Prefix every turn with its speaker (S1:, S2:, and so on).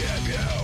S1: give you